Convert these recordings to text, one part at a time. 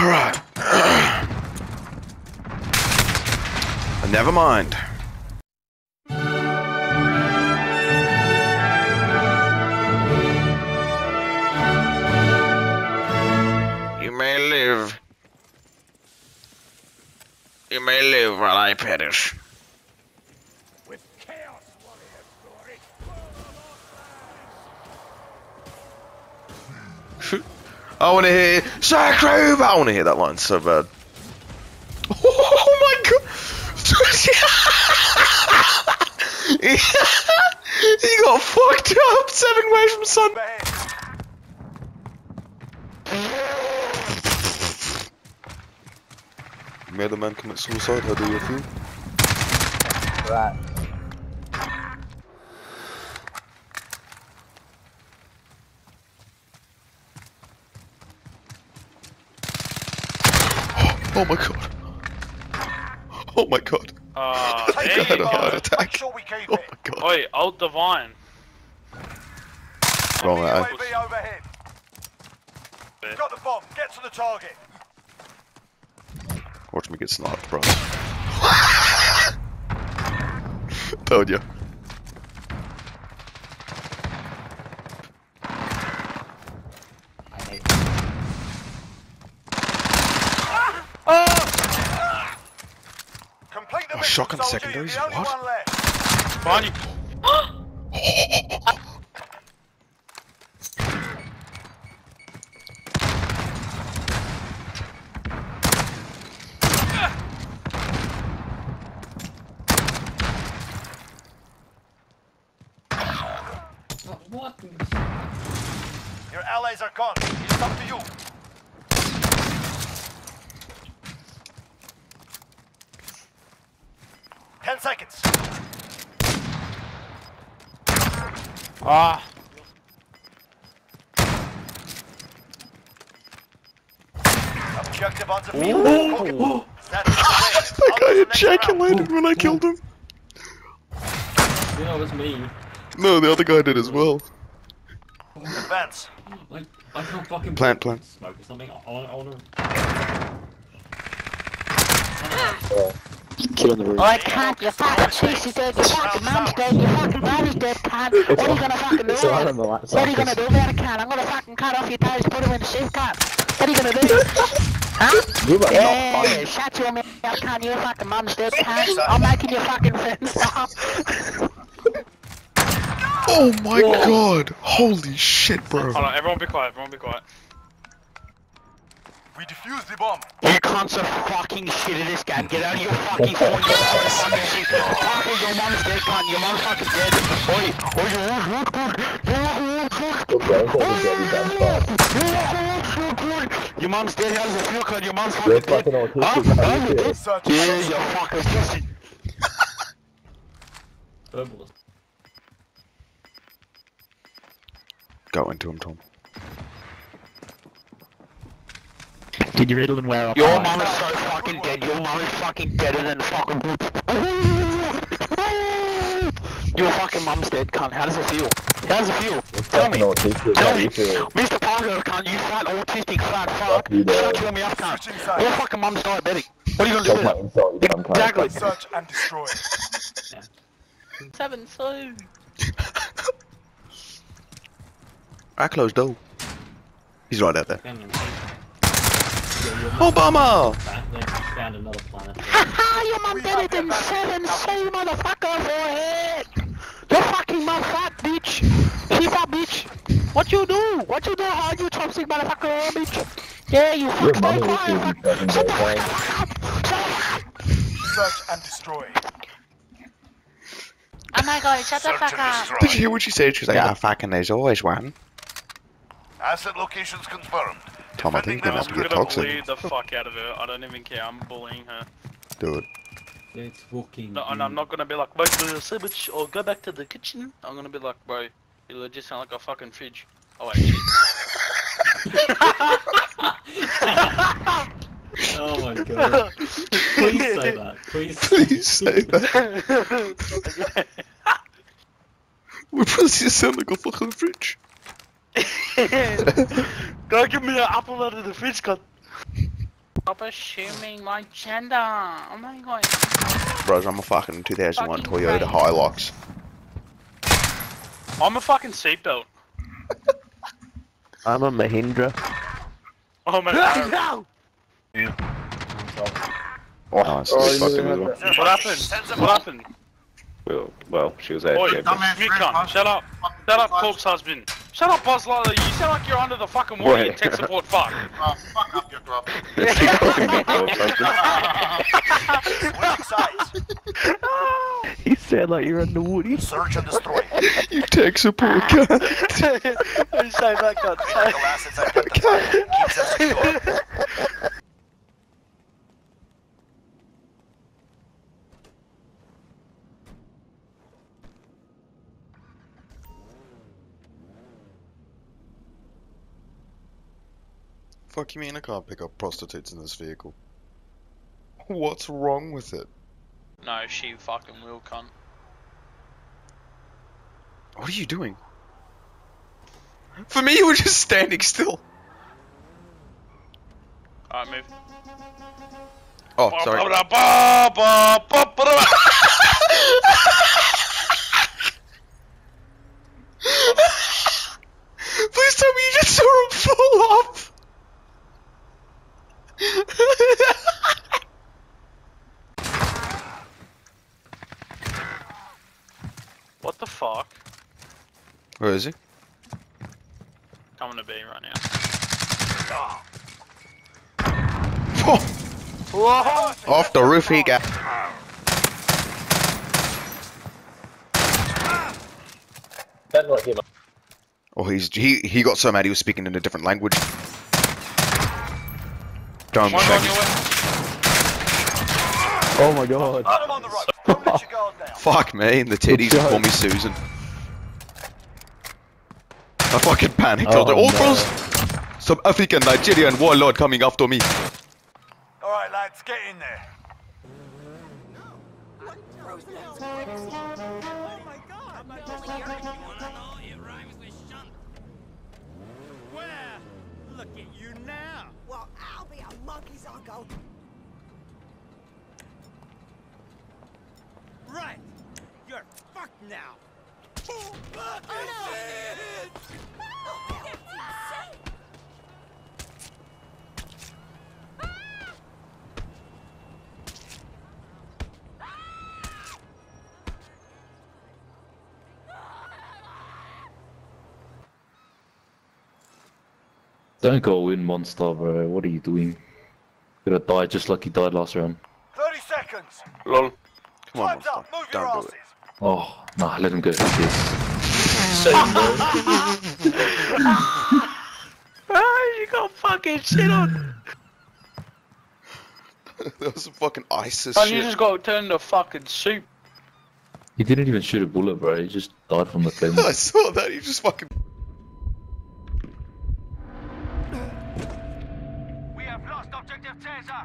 Alright. Uh, never mind. You may live. You may live while I perish. I want to hear Sacrova. I want to hear that line so bad. Oh my god! he got fucked up seven ways from sun. Overhead. You made a man commit suicide. How do you feel? Right. Oh my god. Oh my god. Uh, I there had you a heart attack. Sure we keep Oh it. my god. Oi, old divine. Wrong Enemy eye. UAV overhead. We've got the bomb. Get to the target. Watch me get sniped, bro. Told you. I hate Complete the Oh, mission, shotgun soldier. secondaries? The What? Behind you. What? Your allies are gone. seconds. Ah. Objective on the field. That guy had Jack landed when I killed him. Yeah, it was me. No, the other guy did as well. I fucking plant, plant. Smoke or something. I, I, I wanna... Kid on the roof. Oh, I can't. You fucking piece is dead. Your fucking mom's dead. Your fucking daddy's dead, cunt. What are you gonna fucking do? It's all on the line. What are you gonna do about it, cunt? I'm gonna fucking cut off your toes, put them in the safe, cunt. What are you gonna do? Huh? You are not Yeah, funny. shut your mouth, cunt. Your fucking mom's dead, cunt. I'm making your fucking friends now. Oh my god! Holy shit, bro. hold on, everyone be quiet, everyone be quiet. We defuse the bomb. You cunts are fucking shit at this game. Get out of your fucking phone. You're fucking shit. Fucking your mom's dead, cunt. Your mom's fucking dead. Oi, oi, you look, look, look. You look, look, look. Your grandfather's dead, you dumb fuck. Your mom's dead. How does it feel, cunt? Your mom's You're fucking dead. fucking autistic. How do you feel? Search. Yeah, you fucking pussy. herbalist. Go into him, Tom. Did you riddle and wear up? Your mom is so fucking dead. Your mom is fucking deader than fucking. Your fucking mom's dead, cunt. How does it feel? How does it feel? Tell me. Fucking autistic. How Tell do me. you feel? Mr. Parker, cunt, you fat autistic fat fuck. you, dog. Shut your mouth, cunt. Your fucking mom's diabetic. What are you gonna do Take my with it? insult, you dumb cunt. Exactly. Search and destroy. Seven two. I closed door. He's right out there. Damn, you're Yeah, you're not Obama! back. They found another planet. Haha, your mom dead it in seven two, motherfucker, forehead. Your fucking mom fat bitch. She fat bitch. What you do? What you do? How you chopstick motherfucker, bitch? Yeah, you fuck stay mother quiet. wishes you fuck. fucking Shut the fuck up. Shut up. Search and destroy. Oh my god, shut the fuck up. Did you hear what she said? She was like, ah, fucking, there's always one. Asset locations confirmed. Tom, I think Defending you're them gonna have to I'm get gonna toxic. bully the fuck out of her. I don't even care. I'm bullying her. Do it. It's fucking. No, and I'm not gonna be like, bro, the sandwich or go back to the kitchen. I'm gonna be like, bro, you legit sound like a fucking fridge. Oh wait. Oh my god. Please say that. Please. Please say that. We're probably sound like a fucking fridge. Go give me an apple out of the fridge, cut. Stop assuming my gender. Oh my god. Bros, I'm a fucking 2001 Fucking Toyota right. Hilux. I'm a fucking seatbelt. I'm a Mahindra. Oh my god. Oh, nice. Oh, This you oh, fucking well. What happened? What happened? Well, well, she was Oi, AFK. but- Mukon, shut up. Shut up, corpse husband. Shut up, Buzz Lightyear. You sound like you're under the fucking water, you Wait. tech support fuck. She fucking got called something. Switching sides. You sound like you're on the woody. Search and destroy. You tech support cunt. Say that, God. Critical assets identified. Keep them secure. Fuck you mean I can't pick up prostitutes in this vehicle? What's wrong with it? No, she fucking will, cunt. What are you doing? For me, you were just standing still. Alright, move. Oh, sorry. Please tell me you just saw him fall off. What the fuck? Where is he? Coming to B right now. Oh, off the roof he got. That's not him. Oh, he's he he got so mad he was speaking in a different language. Don't One on check. your way. Oh my god. Put them on the ropes. Don't let your guard down. Fuck me, the titties joke. call me Susan. I fucking panicked. I was Oh, like, oh, no. bros, some African Nigerian warlord coming after me. Alright, lads, get in there. Oh my god. Where? Look at you now. Well, I'll be a monkey's uncle. Right! You're fucked now! Don't go in monster, bro. What are you doing? Gonna die just like you died last round. 30 seconds. Lol. Come on, Time's monster. up. Move your Don't do asses. it. Oh, nah, let him go. Yes. Same, bro. Ah, you got fucking shit on. that was some fucking ISIS Oh, you just got turned into fucking soup. He didn't even shoot a bullet, bro. He just died from the flame. I saw that. He just fucking. We have lost objective Caesar.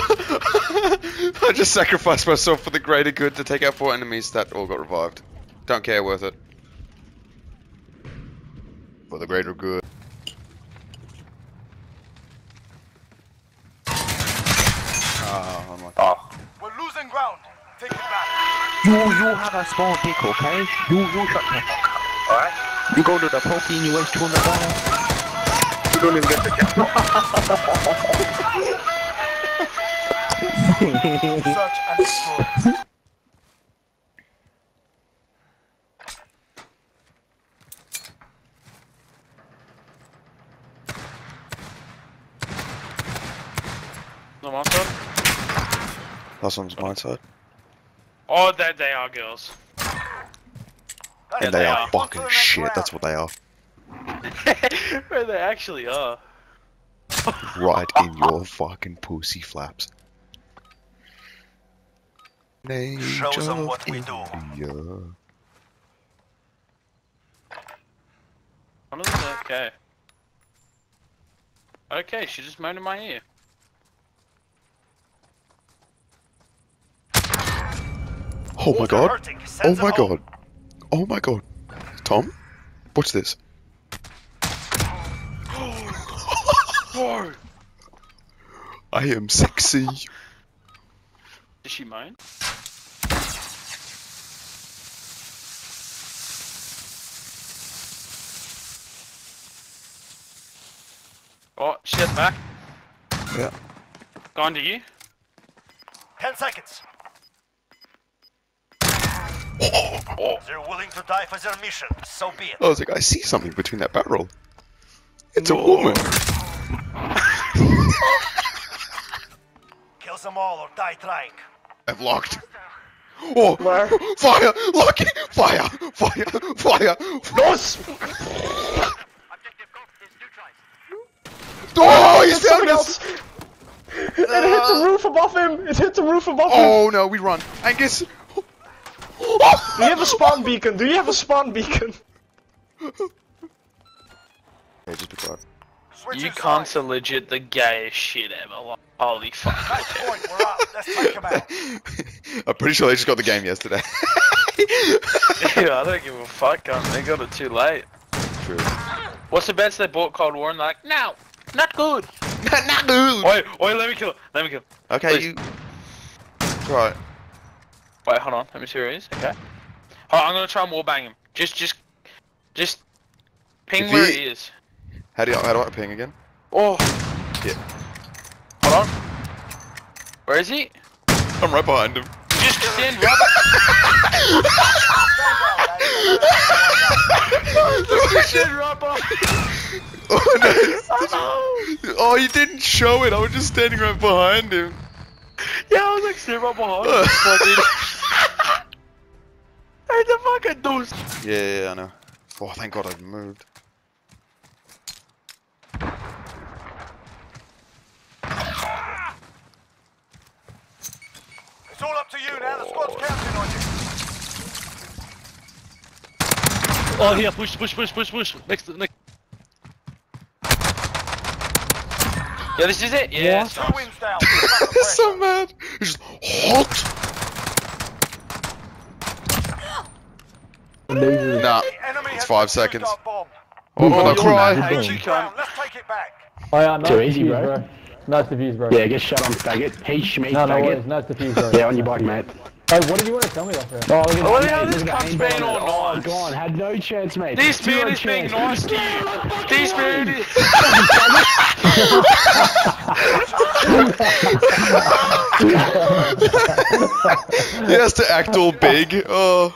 I just sacrificed myself for the greater good to take out four enemies that all got revived. Don't care, worth it. For the greater good. Ah, I'm like, We're losing ground. Take it back. You, you have a small dick, okay? You, you shut the fuck Alright? You go to the pokey and you waste 200 dollars. You don't even get the camera. Search and destroy. The monster? last one's my side. Oh, they, they are girls. And they it. are to fucking shit, round. that's what they are. Where they actually are. Right in your fucking pussy flaps. Show them what we do. Yeah. One of them's okay. Okay, she just moaned in my ear. Oh my god. Oh my home. god. Oh my god. Tom? what's this. I am sexy. Did she moan? Oh, shit, back. Yeah. Gone to you. Ten seconds. Oh. They're willing to die for their mission. So be it. I was like, I see something between that barrel. It's a woman. Kill them all or die trying. I've locked. Oh! Fire! Lock it! Fire! Fire! Fire! Oh, he's down us! It hit the uh, roof above him! It hit the roof above him! Oh no, we run. Angus! Do you have a spawn beacon? Do you have a spawn beacon? Hey, just be quiet. Switch You cunts are legit the gayest shit ever. Like, holy fuck. Match point. We're up. Let's take them out. I'm pretty sure they just got the game yesterday. yeah, I don't give a fuck, cunt. They got it too late. True. What's the best they bought Cold War and they're like, no, not good. not, not good. Wait, wait, let me kill it. Let me kill it. Okay, Please. you. Right. Wait, hold on. Let me see where he is. Okay. Hold on, I'm gonna try and wallbang him. Just, just, just ping If where he- he is. How do you, how do I ping again? Oh. Yeah. Hold on. Where is he? I'm right behind him. Just stand right Stand right behind. Oh no! Oh, you didn't show it. I was just standing right behind him. Yeah, I was like stand right behind him. Hey, the fucking deuce. Yeah, yeah, yeah, I know. Oh, thank God I moved. It's all up to you now. The squad's counting on you. Oh, here, push, push, push, push, push. Next, next. Yeah, this is it. Yeah. Two wins down. Keep so mad. It's just hot. Nah, it's five seconds. our bomb. Oh, I'm gonna cry. hate you, Round. cunt. Let's take it back. Oh yeah, Too easy, defuse, bro. Nice defuse, bro. Yeah, get shut on, faggot. Hey, Schmeat, No, no faggot. worries, nice defuse, bro. Yeah, on your bike, mate. Hey, what did you want to tell me that for? Oh, look at Oh, that, yeah, this Look at that cunt's aimbot being on it. all Oh, gone. Had no chance, mate. This man is being nice to you. This man is. He has to act all big. Oh.